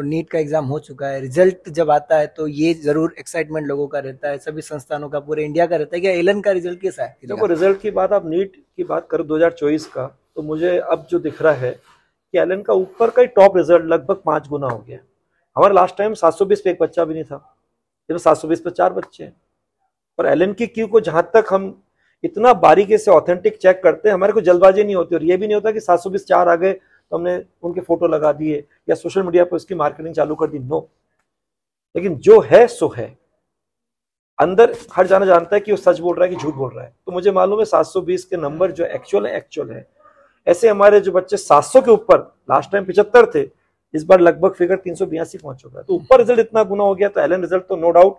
तो नीट का एग्ज़ाम हो चुका है, रिज़ल्ट जब आता है तो ये ज़रूर एक्साइटमेंट लोगों का रहता है, सभी संस्थानों का, पूरे इंडिया का रहता है। क्या एलन का रिज़ल्ट कैसा है? देखो रिज़ल्ट की बात, आप नीट की बात करो 2024 का तो मुझे अब जो दिख रहा है कि एलन का ऊपर का ही टॉप रिज़ल्ट लगभग पाँच गुना हो गया। हमारे लास्ट टाइम 720 पे एक बच्चा भी नहीं था। इसमें 720 पे चार बच्चे हैं। और एलन की क्यू को जहाँ तक हम इतना बारीकी से ऑथेंटिक चेक करते हैं, हमारे को जल्दबाजी नहीं होती और ये भी नहीं होता कि सात सौ बीस चार आ गए तो हमने उनके फ़ोटो लगा दिए या सोशल मीडिया पर उसकी मार्केटिंग चालू कर दी? नो लेकिन जो है, सो है। अंदर हर जाना जानता है कि वो सच बोल रहा है कि झूठ बोल रहा है। तो मुझे मालूम है 720 के नंबर जो एक्चुअल है एक्चुअल है। ऐसे हमारे जो बच्चे 700 के ऊपर लास्ट टाइम पिछहत्तर थे, इस बार लगभग फिगर तीन सौ बयासी पहुँच चुका है। तो ऊपर रिज़ल्ट इतना गुना हो गया तो एलन रिज़ल्ट तो नो डाउट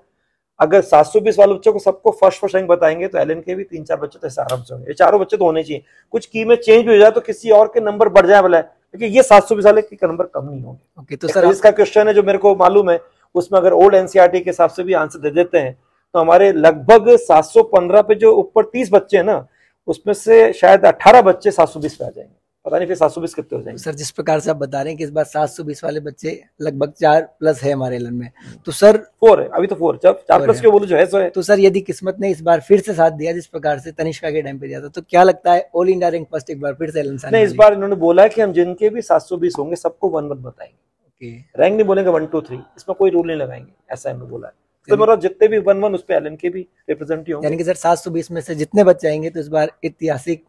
अगर 720 वाले बच्चों को सबको फ़र्स्ट फ़र्स्ट रैंक बताएँगे तो एलन के भी तीन चार बच्चे तो ऐसे आराम से होंगे। चारों बच्चे तो होने चाहिए। कुछ की में चेंज भी हो जाए तो किसी और के नंबर बढ़ जाए बोला। क्योंकि ये सात सौ विद्यालय के नंबर कम नहीं होंगे। ओके तो सर इसका क्वेश्चन है जो मेरे को मालूम है उसमें अगर ओल्ड एनसीआरटी के हिसाब से भी आंसर दे देते हैं तो हमारे लगभग 715 पे जो ऊपर 30 बच्चे हैं ना उसमें से शायद 18 बच्चे 720 पे आ जाएँगे। पता नहीं फिर सात सौ बीस कितने हो जाएँगे। सर जिस प्रकार से आप बता रहे हैं कि इस बार सात सौ बीस वाले बच्चे लगभग चार प्लस है हमारे एलन में। तो सर फोर है अभी तो फोर जब चार प्लस के बोलो जो है सो है। तो सर यदि किस्मत ने इस बार फिर से साथ दिया जिस प्रकार से तनिष्का के टाइम पे दिया था तो क्या लगता है ऑल इंडिया रैंक फ़र्स्ट एक बार फिर से एलन नहीं इस बार इन्होंने बोला है कि हम जिनके भी सात सौ बीस होंगे सबको वन वन बताएँगे। रैंक नहीं बोलेंगे वन टू थ्री इसमें कोई रूल नहीं लगाएँगे ऐसा इन्होंने बोला है। तो मेरा जितने भी वन वन उस पर एलन के भी रिप्रेजेंटेटिव होंगे। यानी कि सर सात सौ बीस में से जितने बच्चे आएँगे तो इस बार ऐतिहासिक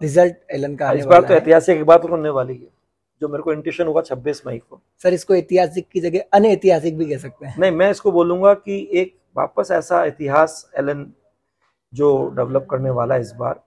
रिज़ल्ट एलन का इस बार तो ऐतिहासिक बात होने वाली है। जो मेरे को इंटेशन हुआ छब्बीस मई को। सर इसको ऐतिहासिक की जगह अन ऐतिहासिक भी कह सकते हैं। नहीं मैं इसको बोलूँगा कि एक वापस ऐसा इतिहास एलन जो डेवलप करने वाला है इस बार।